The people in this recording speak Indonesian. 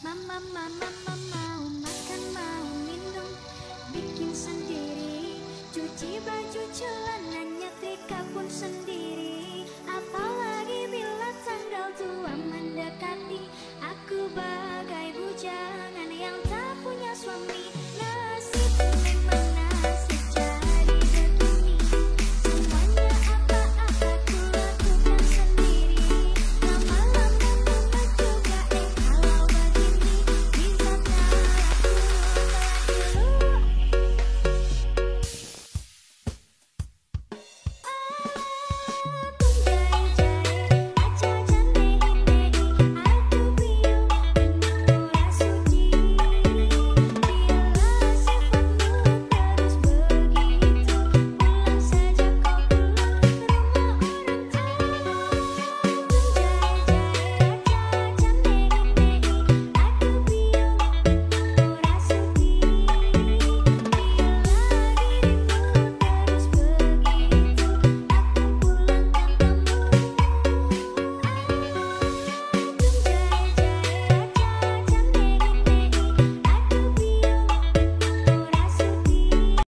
Mama, mama, mama mau makan, mau minum. Bikin sendiri Cuci baju celananya nyetrika pun sendiri. Apalagi bila tanggal tua mendekati Aku bagai bujang